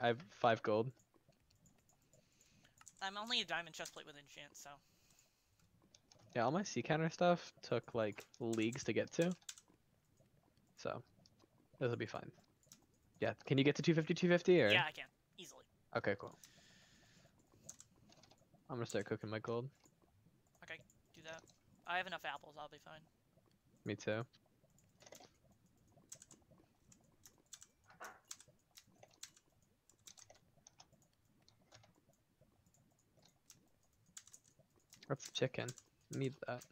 I have five gold. I'm only a diamond chestplate with enchant, so Yeah, all my sea counter stuff took like leagues to get to. So, this will be fine. Yeah, can you get to 250, 250 or? yeah, I can easily. Okay, cool. I'm gonna start cooking my gold. Okay, do that. I have enough apples. I'll be fine. Me too. That's chicken. Need that.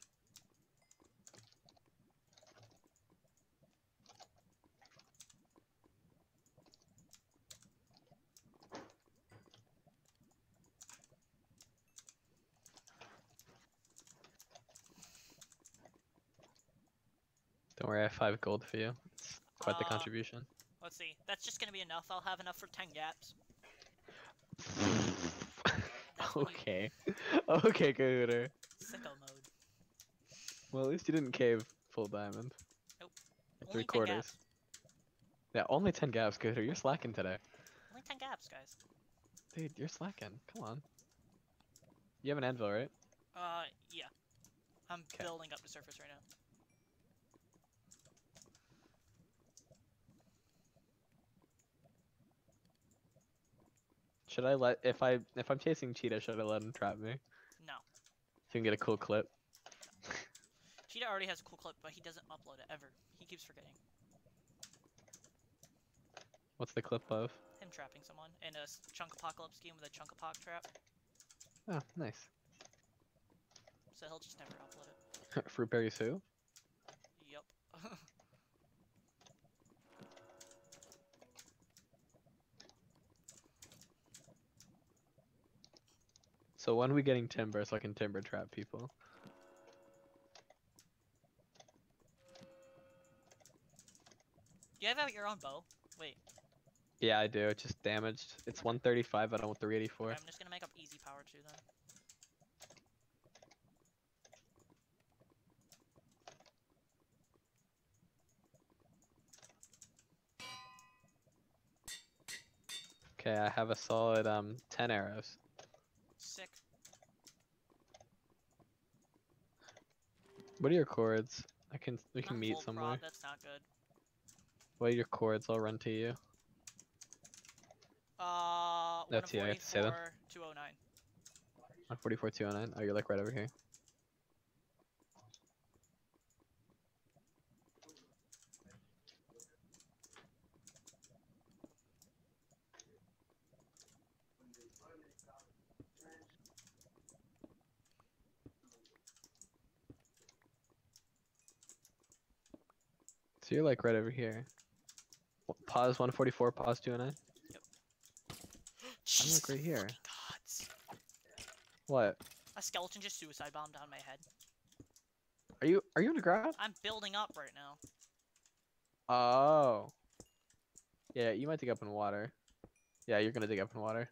Don't worry, I have five gold for you. It's quite the Uh, contribution. Let's see. That's just gonna be enough. I'll have enough for ten gaps. That's when you- okay. okay, Kahooter. Sicko mode. Well, at least you didn't cave full diamond. Nope. Only Three 10 quarters. Yeah, only 10 gaps, Kahooter. You're slacking today. Only ten gaps, guys. Dude, you're slacking. Come on. You have an anvil, right? Uh, yeah. I'm 'Kay. building up to surface right now. Should I let if I if I'm chasing cheetah, should I let him trap me? No. So you can get a cool clip. Cheetah already has a cool clip, but he doesn't upload it ever. He keeps forgetting. What's the clip of? Him trapping someone in a chunk apocalypse game with a chunk apoc trap, Oh, nice. so he'll just never upload it. Fruitberry Sue? Yup. So when are we getting timber so I can timber trap people? Do you have your own bow? Wait, Yeah, I do. It's just damaged. It's 135. I don't want 384. I'm just gonna make up easy power too then. Okay, I have a solid um 10 arrows. What are your cords? I can we can meet somewhere. prod, that's not good. What are your cords? I'll run to you. Uh, That's you, I have to say them. 209. 144 209. Oh, you're like right over here. So you're like right over here. Pause 144, pause 209. Jesus right here. gods. What? A skeleton just suicide bombed down my head. Are you are you on the ground? I'm building up right now. Oh. Yeah, you might dig up in water. Yeah, you're gonna dig up in water.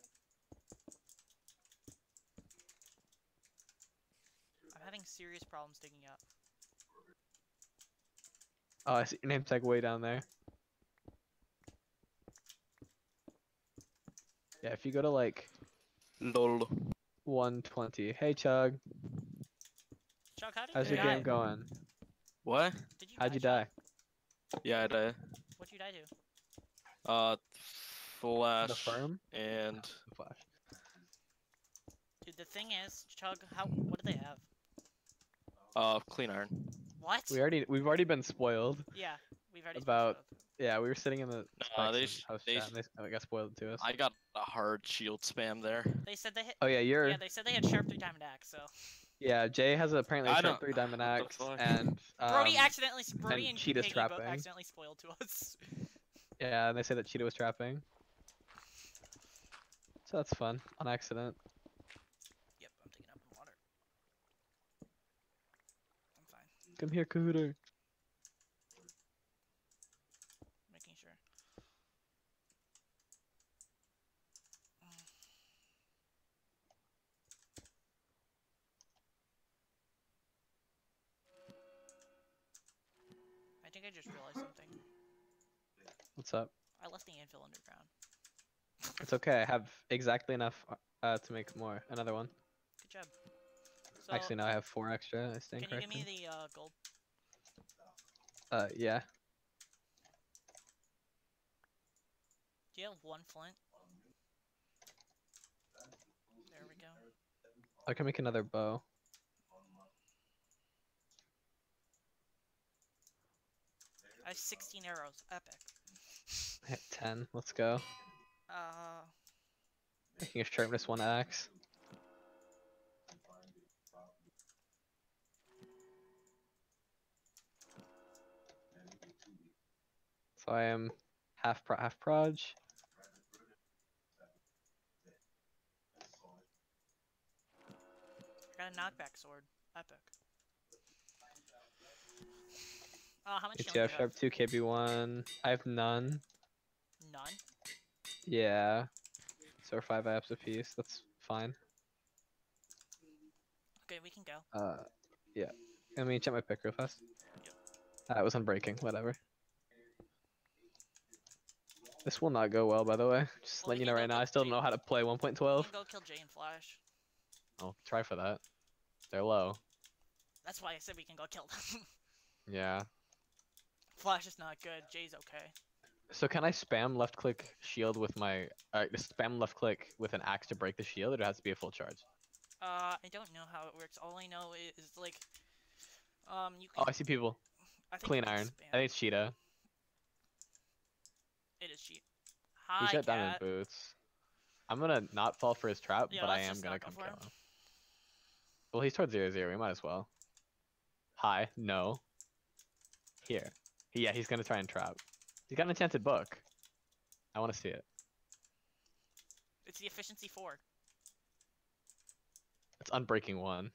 I'm having serious problems digging up. Oh, I see your name tag way down there. Yeah, if you go to like Lol. 120. Hey Chug, Chug, how did how's you your die? game going? What? Did you How'd you Chuck? die? Yeah, I died. What'd you die to? Uh, flash The firm? and The Flash. Dude, the thing is, Chug, how what do they have? uh clean iron. What? We already we've already been spoiled. Yeah, we've already About- spoiled. Yeah, we were sitting in the Nah, they house they chat and they, it got spoiled to us. I got a hard shield spam there. They said they hit. Oh yeah, you're Yeah, they said they had sharp three diamond axe. So yeah. Jay has apparently a I sharp three diamond what axe fuck? and Brody um, accidentally, Brody and and, cheetah's Piggy both trapping. accidentally spoiled to us. yeah, and they say that Cheetah was trapping. So that's fun on accident. yep, I'm digging up in water. I'm fine. Come here, Kahooter. Making sure. I think I just realized something. What's up? I left the anvil underground. It's okay. I have exactly enough uh, to make more. Another one. Good job. So, Actually, now I have four extra. I stand can you give me the uh, gold? Uh, yeah. Do you have one flint? There we go. I can make another bow. I have 16 arrows. Epic. I hit ten. Let's go. Uh, Making a sharpness one axe. So I am half pro half proj. I got a knockback sword. Epic. Uh, how much you sharp two KB one. I have none. None. Yeah. So we're five apps apiece. That's fine. Okay, we can go. Uh, yeah. Let me check my pick real fast. Uh, it was unbreaking. Whatever. This will not go well, by the way. Just Well, letting you know right now. I still don't know how to play 1.12. We go kill Jay and Flash. I'll try for that. They're low. That's why I said we can go kill them. Yeah. Flash is not good. Jay's okay. So can I spam left click shield with my uh, spam left click with an axe to break the shield, or it has to be a full charge? Uh, I don't know how it works. All I know is, is like, um, you Can... Oh. I see people. I Clean iron. spam. I think it's Cheetah. It is cheat. Hi, He's got diamond boots. I'm gonna not fall for his trap, Yeah, but I am gonna come kill him. him. Well, he's towards zero zero. We might as well. Hi. No. Here. Yeah, he's gonna try and trap. He's got an enchanted book. I want to see it. It's the efficiency four. It's unbreaking one.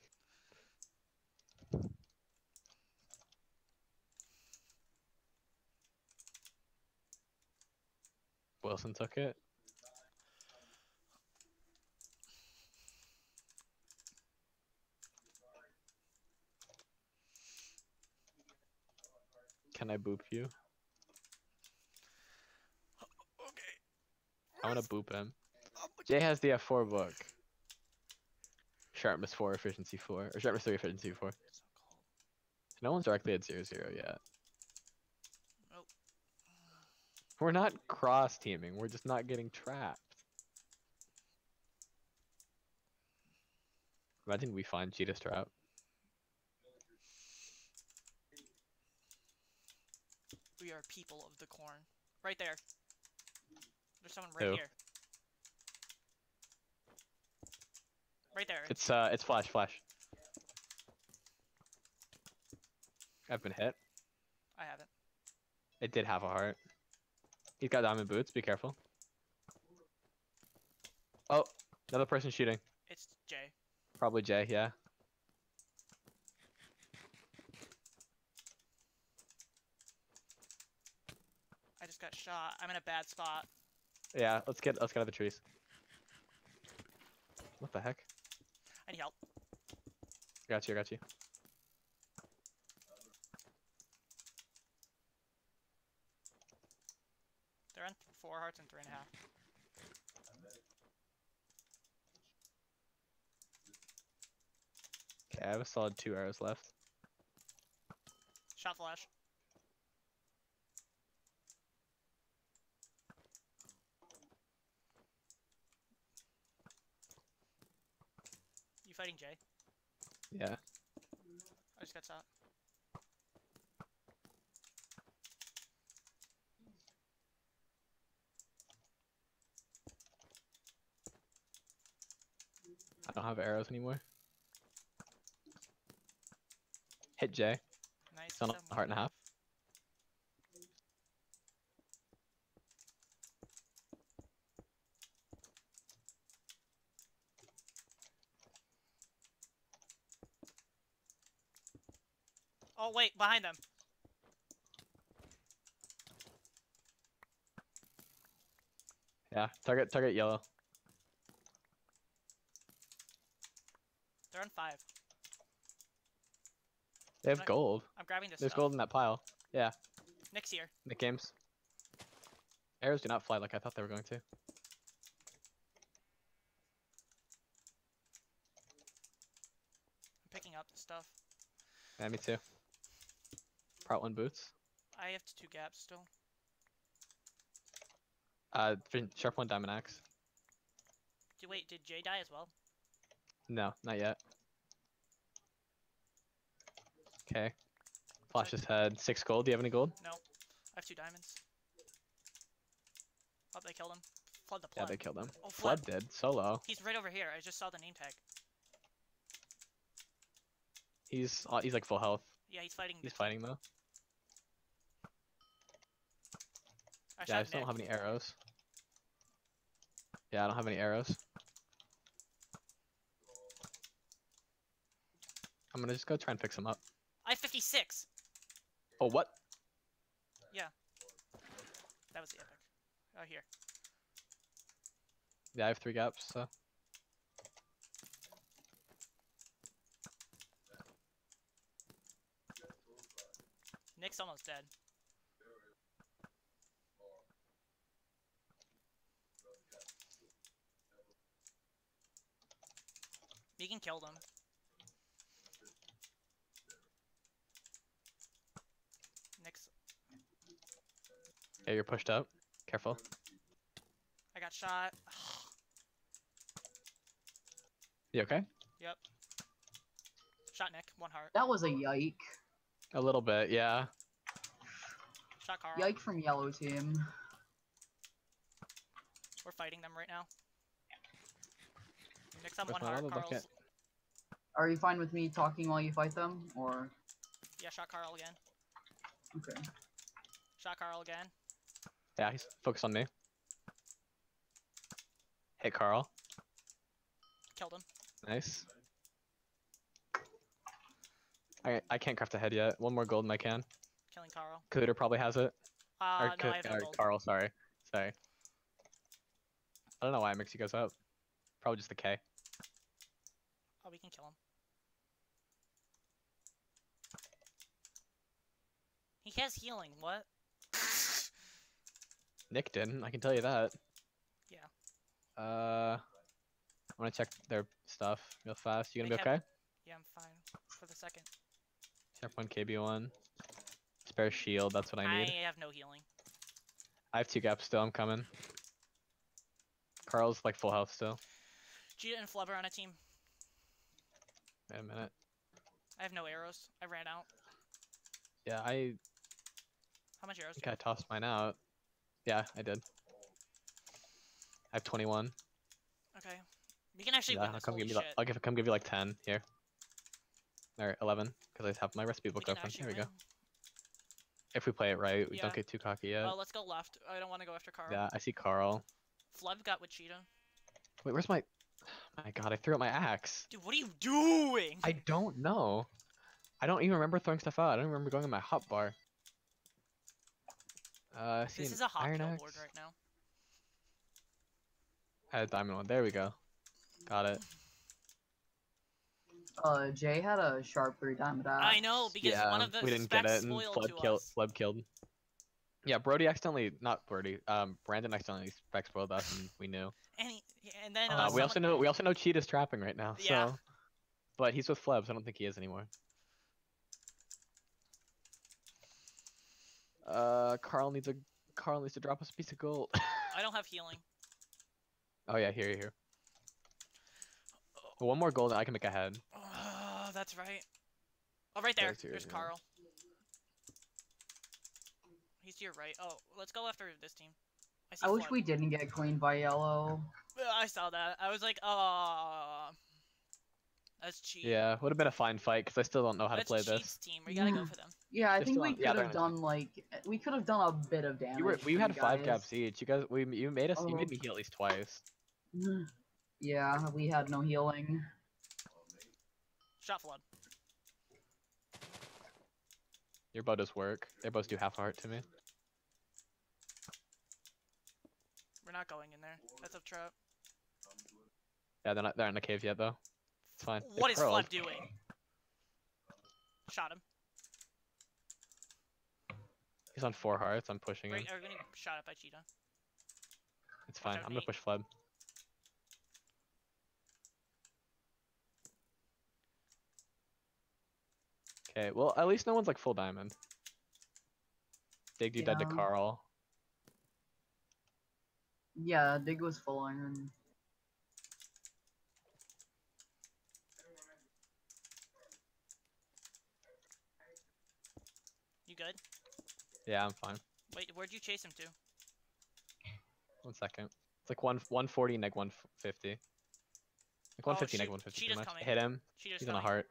Wilson took it. Can I boop you? Okay. I want to boop him. Jay has the F4 book. Sharpness 4, efficiency 4. Or sharpness 3, efficiency 4. No one's directly at 0 0 yet. We're not cross teaming, we're just not getting trapped. Imagine we find Cheetah's trap. We are people of the corn. Right there. There's someone right Who? here. Right there. It's uh it's flash flash. I've been hit. I haven't. It did have a heart. He's got diamond boots, be careful. Oh, another person shooting. It's Jay. Probably Jay, yeah. I just got shot. I'm in a bad spot. Yeah, let's get let's get out of the trees. What the heck? I need help. Got you, got you. They're on four hearts and three and a half. Okay, I have a solid two arrows left. Shot flash. You fighting Jay? Yeah. I just got shot. I don't have arrows anymore. Hit Jay. Nice. On a heart and a half. Oh wait, behind them. Yeah, target target yellow. They have I, gold. I'm grabbing this. There's stuff. gold in that pile. Yeah. Next year. Nick games. Arrows do not fly like I thought they were going to. I'm picking up stuff. Yeah, me too. Part one boots. I have two gaps still. Uh, sharp one diamond axe. Wait? Did Jay die as well? No, not yet. Okay. Flash his head. Six gold. Do you have any gold? No. I have two diamonds. Oh, they killed him. Flood the Yeah, they killed him. Oh, Flood flood. did. Solo. He's right over here. I just saw the name tag. He's uh, he's like full health. Yeah, he's fighting. He's fighting though. I Yeah, I just don't have any arrows. Yeah, I don't have any arrows. I'm gonna just go try and fix him up. Have 56. Oh, what? Yeah. That was the epic. Oh, here. Yeah, I have three gaps, so. Nick's almost dead. Megan killed him. Nick's. Yeah, you're pushed up. Careful. I got shot. You okay? Yep. Shot Nick. One heart. That was a yike. A little bit, yeah. Shot Karl. Yike from yellow team. We're fighting them right now. Nick's on Where's one heart. other bucket? Are you fine with me talking while you fight them? Or Yeah, shot Karl again. okay. Shot Karl again. Yeah, he's focused on me. Hit Karl. Killed him. Nice. I I can't craft a head yet. One more gold and I can. Killing Karl. Cooter probably has it. Uh, or no, I have or gold. Karl, sorry. Sorry. I don't know why I mix you guys up. Probably just the K. Oh, we can kill him. He has healing. What? Nick didn't, I can tell you that. Yeah. Uh, I'm gonna check their stuff real fast. You gonna They be okay? Yeah, I'm fine for the second. One, KB one. Spare shield, that's what I need. I have no healing. I have two gaps still, I'm coming. Karl's like full health still. Cheetah and Flubber on a team. Wait a minute. I have no arrows. I ran out. Yeah, I How much arrows? do think I tossed mine out. Yeah, I did. I have 21. Okay. We can actually Yeah, win I'll come give you shit. like, I'll give, come give you like 10 here. Or 11, because I have my recipe book open. There we win. go. If we play it right, we Yeah. don't get too cocky yet. Oh, let's go left. I don't want to go after Karl. yeah, I see Karl. Flub got with Cheetah. Wait, where's my... My god, I threw out my axe. Dude, what are you doing? I don't know. I don't even remember throwing stuff out. I don't remember going in my hot bar. Uh, this is a hot iron kill axe. board right now. I had a diamond one. There we go. Got it. Uh, Jay had a sharp three diamond axe. I know because yeah, one of the we didn't get it, and spoiled Flood killed. us. Flood killed. Yeah, Brody accidentally, not Brody. Um, Brandon accidentally spec spoiled us, and we knew. And he, and then Uh, uh, we also know we also know Cheat is trapping right now. Yeah. So, but he's with Flebs. I don't think he is anymore. Uh, Karl needs a Karl needs to drop us a piece of gold. I don't have healing. oh yeah, here, you here. One more gold, and I can make a head. Oh, that's right. Oh, right there. There's There's. Karl. He's to your right. Oh, let's go after this team. I, see I wish we didn't get cleaned by yellow. I saw that. I was like, oh, that's cheap. Yeah, would have been a fine fight because I still don't know how to play Cheat's this. team. We gotta go for them. Yeah, I They're think we on- yeah, could they're have on- done like we could have done a bit of damage. You were we for had five guys. caps each. You guys, we you made us. You made Oh. me heal at least twice. Yeah, we had no healing. Shot flood. Your bow does work. Their bows do half a heart to me. We're not going in there. That's a trap. Yeah, they're not. They're not in the cave yet though. It's fine. They What is curled. Fleb doing? Shot him. He's on four hearts. I'm pushing him. Right, are getting shot at by Cheetah. It's fine. I'm gonna me. push Fleb. Okay, well at least no one's like full diamond. Dig you dead to Karl. Yeah, Dig was full iron. You good? Yeah, I'm fine. Wait, where'd you chase him to? One second. It's like one 140 neg 150. Like 150 neg 150 Cheetah's pretty much. coming. Hit him. Cheetah's He's on a heart.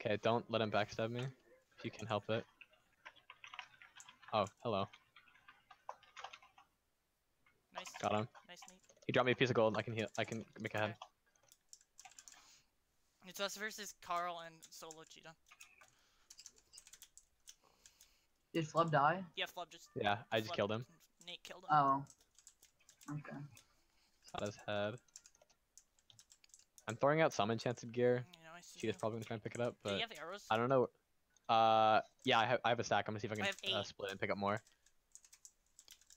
Okay, don't let him backstab me. If you can help it. Oh, hello. Nice. Got him. Nice, neat. He dropped me a piece of gold. I can heal. I can make a head. It's us versus Karl and Solo Cheetah. Did Flub die? Yeah, Flub just. Yeah, I just Flub- killed him. Nate killed him. Oh. Okay. Got his head. I'm throwing out some enchanted gear. you know, I see. Probably gonna try and pick it up, but. Do you but have arrows? I don't know. Uh, yeah, I have, I have a stack. I'm gonna see if I can have uh, split and pick up more.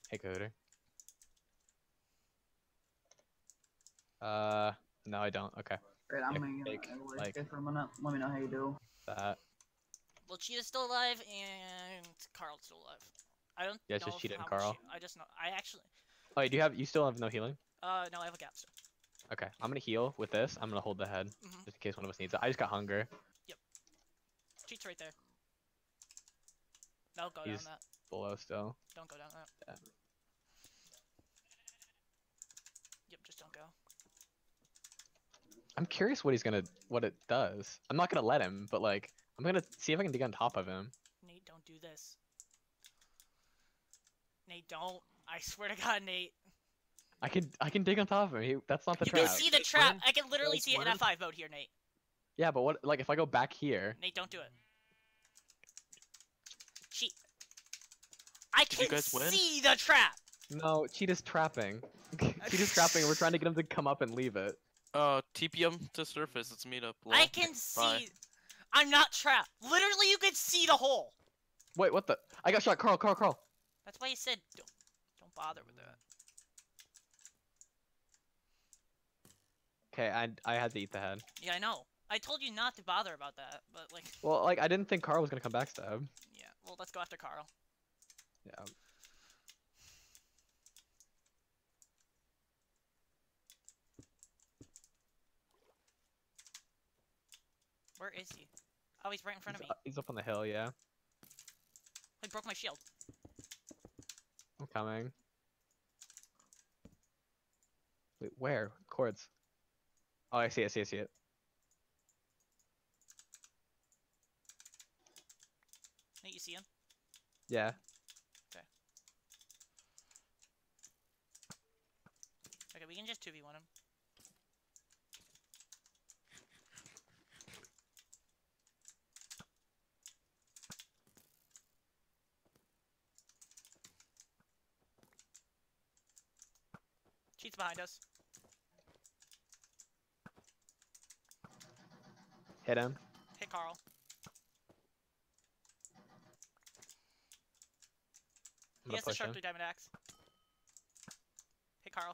Hey, Cooter. Uh, no, I don't. Okay, Great, I'm gonna fake, get away like- for a minute. Let me know how you do. that. Well, Cheetah's still alive and Karl's still alive. I don't Yeah, it's just Cheetah and Karl. I just know. I actually. Oh, wait, do you have? You still have no healing? Uh, no, I have a gap still. Okay, I'm gonna heal with this. I'm gonna hold the head hmm just in case one of us needs it. I just got hunger. Yep. Cheat's right there. No, go He's- down that. Below still. Don't go down that. Yeah. Yep, just don't go. I'm curious what he's gonna, what it does. I'm not gonna let him, but like, I'm gonna see if I can dig on top of him. Nate, don't do this. Nate, don't. I swear to God, Nate. I can, I can dig on top of him. He, that's not the you trap. can see the trap. when? I can literally Like see it in? F5 mode here, Nate. Yeah, but what, like, if I go back here? Nate, don't do it. Cheat. I Did can guys see the trap. No, Cheetah's trapping. Cheetah's trapping, and we're trying to get him to come up and leave it. Uh, TPM to surface. Let's meet up. I lol. can Bye. See. I'm not trapped. Literally, you could see the hole. Wait, what the? I got shot. Karl, Karl, Karl. That's why you said don't, don't bother with that. Okay, I, I had to eat the head. Yeah, I know. I told you not to bother about that, but like, Well, like, I didn't think Karl was gonna come backstab. yeah. Well, let's go after Karl. Yeah. Where is he? Oh, he's right in front of me. up- he's up on the hill, yeah. He broke my shield. I'm coming. Wait, where? Cords. Oh, I see it, I see it, I see it. You see him? Yeah. Okay, Okay, we can just 2v1 him. Cheats behind us. Hit him. Hit Karl. I'm He has the sharp him. diamond axe. Hit Karl.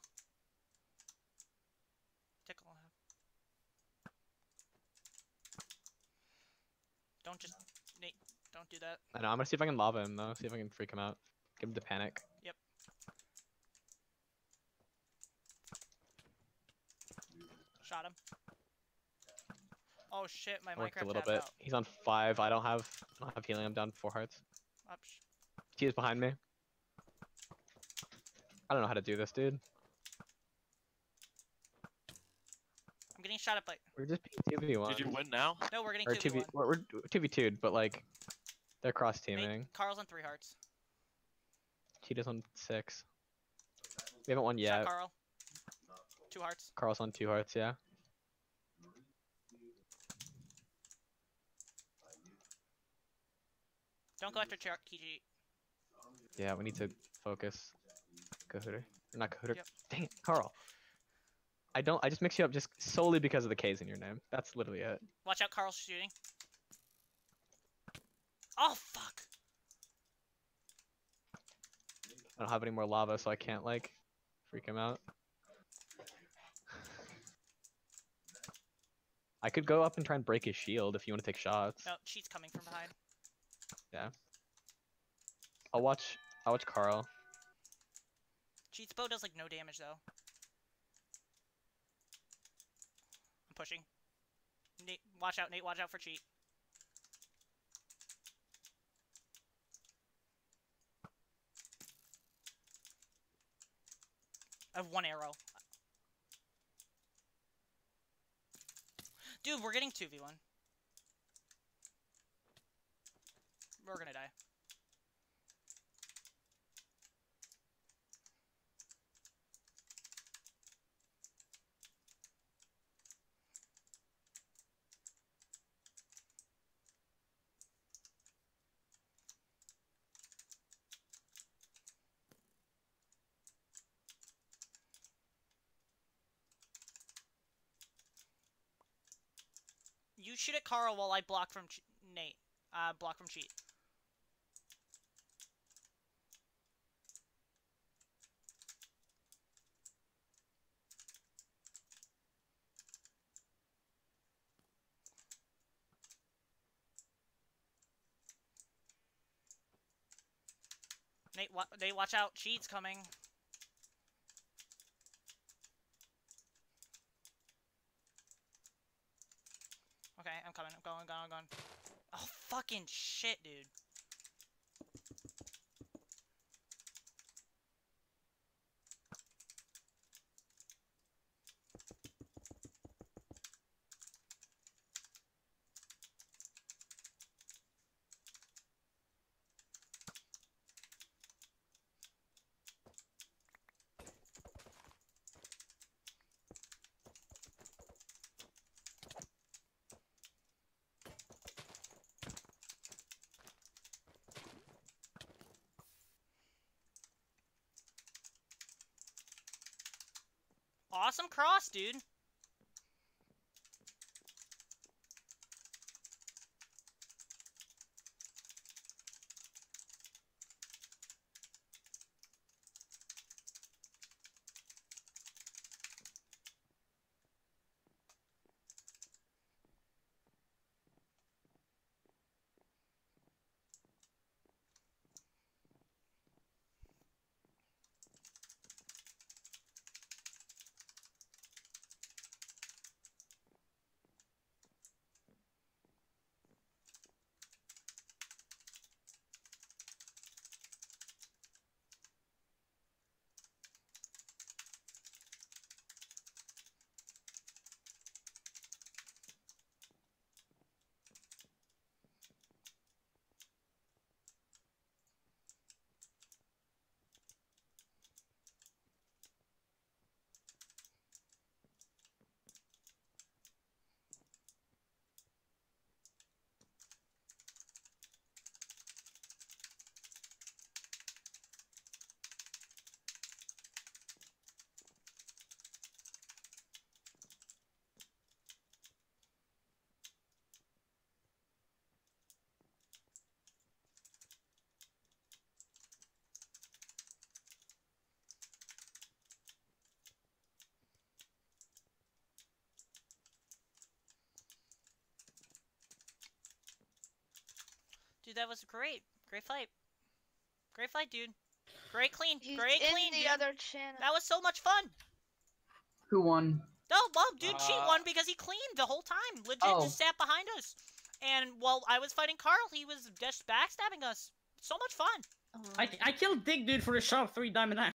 Tickle him. Don't just Nate. Don't do that. I know, I'm gonna see if I can lava him though. See if I can freak him out. Give him the panic. Shot him. Oh shit, my Worked Minecraft a little bit. out. He's on five. I don't have I don't have healing. I'm down four hearts. Up, sh- He is behind me. I don't know how to do this, dude. I'm getting shot up like We're just being 2v1. Did you win now? no, we're getting Or 2v1. 2v, we're, we're 2v2'd, but like, they're cross Nate, teaming. Karl's on three hearts. Cheetah's on six. We haven't won Shot yet. Karl. Two hearts. Karl's on two hearts, yeah. Don't go after Char- Kiji. Yeah, we need to focus. Kahooter. Not Kahooter. Yep. Dang it, Karl. I don't. I just mix you up just solely because of the K's in your name. That's literally it. Watch out, Karl's shooting. Oh fuck! I don't have any more lava, so I can't like freak him out. I could go up and try and break his shield if you want to take shots. No, she's coming from behind. Yeah. I'll watch. I'll watch Karl. Cheat's bow does like no damage though. I'm pushing. Nate, watch out, Nate. Watch out for cheat. I have one arrow. Dude, we're getting 2v1. We're gonna die. You shoot at Karl while I block from Nate. Uh, block from cheat. Nate, wa Nate, watch out! Cheat's coming. Okay, I'm coming. I'm going, going, going. Oh, fucking shit, dude. Awesome cross, dude. Dude, that was great. Great fight. Great fight, dude. Great clean. He's Great in clean, the dude. other channel. That was so much fun. Who won? No, well, dude, Cheat Uh, won because he cleaned the whole time. Legit Oh. just sat behind us. And while I was fighting Karl, he was just backstabbing us. So much fun. Oh. I, I killed Dig Dude for a sharp three diamond axe.